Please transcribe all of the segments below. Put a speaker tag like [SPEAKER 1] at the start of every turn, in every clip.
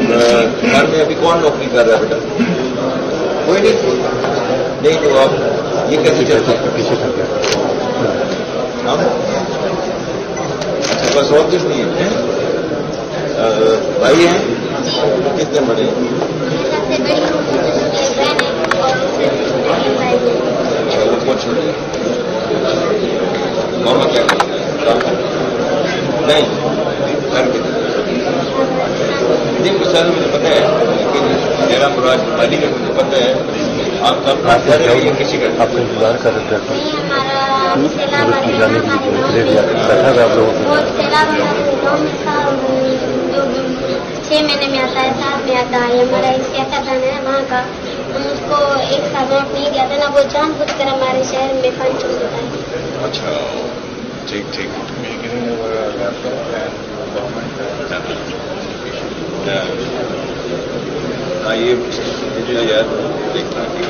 [SPEAKER 1] گھر میں ابھی کون نوکری کر رہا ہے بیٹا؟ کوئی نہیں۔ نہیں تو آپ یہ کیسے چلتا ہے اچھا بس اور کچھ نہیں ہے۔ بھائی ہیں؟ کتنے بڑے ہیں؟
[SPEAKER 2] سب سے بڑی بہن ہے اور اس سے چھوٹی بھائی ہے
[SPEAKER 1] اچھا وہ کون چھوٹے ماما کیا کرتے ہیں کام کرتے ہیں؟ نہیں گھر کے سر مجھے پتہ ہے لیکن میرا مراد مالی کا مجھے پتہ ہے آپ کا ہے کسی کا
[SPEAKER 3] آپ کا انتظار کر رہے تھے۔ جانے کے لیے بیٹھا تھا آپ لوگوں
[SPEAKER 2] چھ مہینے میں آتا ہے سات میں آتا ہے ہمارا ایک سیاست ہے وہاں کا۔ ہم اس کو ایک سال وہاں نہیں گیا تھا نا وہ جان بوجھ کر ہمارے شہر میں پانی چھوڑ دیتا ہے۔
[SPEAKER 1] اچھا ٹھیک ٹھیک۔ یار دیکھنا کہ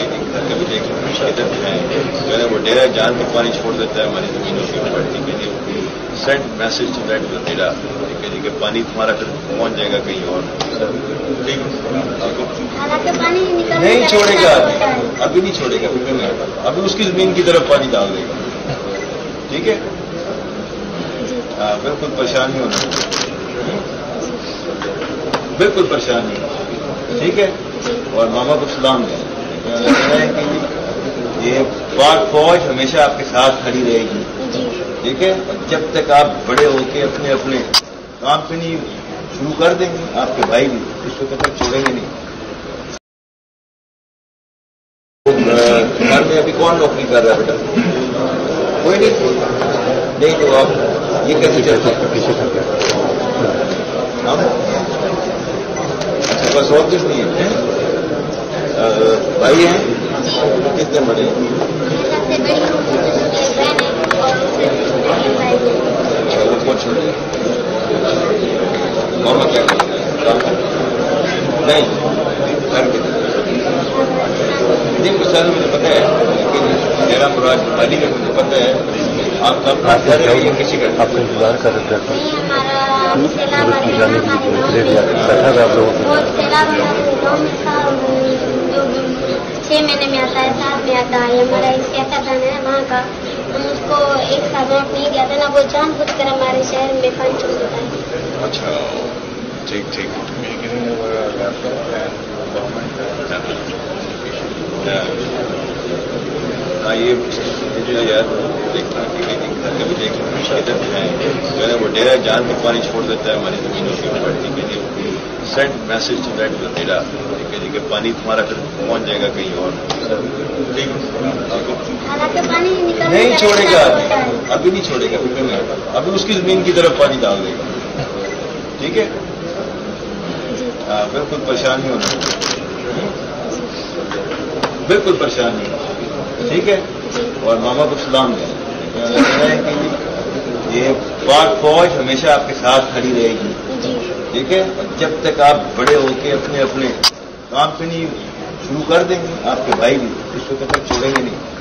[SPEAKER 1] ہے جو ہے وہ ڈیرا جان کے پانی چھوڑ دیتا ہے ہماری زمینوں کی پڑتی کے لیے۔ سینڈ میسج ٹو دیٹ ڈیرا ٹھیک ہے جی کہ پانی تمہارا پھر پہنچ جائے گا کہیں اور۔ نہیں چھوڑے گا۔ ابھی نہیں چھوڑے گا ابھی اس کی زمین کی طرف پانی ڈال دے گا۔ ٹھیک ہے؟
[SPEAKER 2] جی۔
[SPEAKER 1] ہاں بالکل پریشانی ہونا۔ بالکل پریشانی ٹھیک ہے؟ اور ماما کو سلام دیں۔ کہ یہ پاک فوج ہمیشہ آپ کے ساتھ کھڑی رہے گی۔ ٹھیک ہے؟ جب تک آپ بڑے ہو کے اپنے اپنے کام پہ نہیں شروع کر دیں گے، آپ کے بھائی بھی اس وقت تک چھوڑیں گے نہیں۔ گھر میں ابھی کون نوکری کر رہا ہے بیٹا؟ کوئی نہیں۔ نہیں تو آپ یہ کیسے چلتا ہے؟
[SPEAKER 3] ہاں پیچھے تھک گیا
[SPEAKER 1] ہم اچھا بس اور کچھ نہیں ہے۔ بھائی ہیں؟ کتنے بڑے ہیں؟ وہ کیا ہیں؟ ہیں؟ نہیں سر مجھے پتہ ہے۔ لیکن میرا مراد مالی کا مجھے پتہ ہے۔ آپ کا کسی کا
[SPEAKER 3] آپ کا انتظار کر رہے تھے۔ کی جانے تھا آپ لوگوں
[SPEAKER 2] چھ مہینے میں آتا ہے سات میں آتا ہے ہمارا ایک سیاست ہے وہاں کا۔ ہم اس کو ایک سال وہاں نہیں گیا تھا نا وہ جان بوجھ کر ہمارے شہر میں پانی چھوڑ دیتا ہے
[SPEAKER 1] اچھا ٹھیک ٹھیک۔ ہاں ہے یار دیکھنا کہ کے ہے جو ہے وہ ڈیرا جان کے پانی چھوڑ دیتا ہے ہماری زمینوں کی پڑتی کے لیے۔ سینڈ میسج ٹو دیٹ ڈیرا ٹھیک ہے جی کہ پانی تمہارا پھر پہنچ جائے گا کہیں اور۔ ٹھیک۔ ہے نہیں چھوڑے گا۔
[SPEAKER 2] ہے۔
[SPEAKER 1] ابھی نہیں چھوڑے گا ابھی اس کی زمین کی طرف پانی ڈال دے گا۔ ٹھیک ہے؟
[SPEAKER 2] جی۔
[SPEAKER 1] ہاں بالکل پریشانی ہونا۔ بالکل پریشانی ٹھیک ہے؟
[SPEAKER 2] جی
[SPEAKER 1] اور ماما کو سلام دیں کہ یہ پاک فوج ہمیشہ آپ کے ساتھ کھڑی رہے گی۔
[SPEAKER 2] جی۔
[SPEAKER 1] ٹھیک ہے؟ اور جب تک آپ بڑے ہو کے اپنے اپنے کام پہ نہیں شروع کر دیں گے آپ کے بھائی بھی اس وقت تک چھوڑیں گے نہیں۔